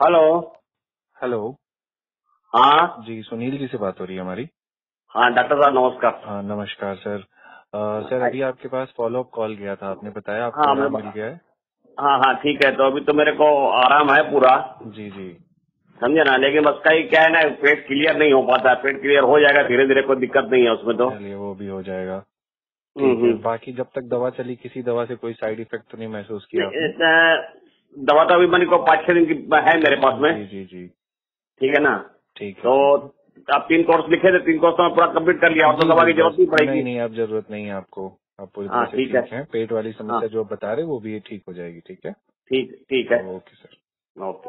Hello hello हाँ? जी सुनील जी से बात हो रही है हमारी। हाँ डॉक्टर साहब नमस्कार। हाँ नमस्कार सर। सर अभी आपके पास फॉलो अप कॉल गया था आपने बताया आपको हाँ, आराम मिल गया है? हाँ हाँ ठीक है तो अभी तो मेरे को आराम है पूरा। जी जी। समझे ना लेकिन बस कहीं क्या है ना पेट क्लियर नहीं हो पाता पेट क्लियर हो जाएगा धीरे धीरे कोई दिक्कत नहीं है उसमें तो। चलिए वो भी हो जाएगा। हम्म, हम्म। बाकी जब तक दवा चली किसी दवा से कोई साइड इफ़ेक्ट तो नहीं महसूस किया दवा तो अभी मानी को पाँच छह दिन की है मेरे पास में। जी जी जी। ठीक है ना? ठीक है। तो आप तीन कोर्स लिखे थे तीन कोर्स तो मैं पूरा कंप्लीट कर लिया और तो दवा की ज़रूरत नहीं पड़ेगी। नहीं अब ज़रूरत नहीं है आपको। आप पूरी हाँ, तरह ठीक है। पेट वाली समस्या हाँ। जो आप बता रहे वो भी ठीक हो जाएगी ठीक है? ठीक ठीक है। Okay sir. ओके।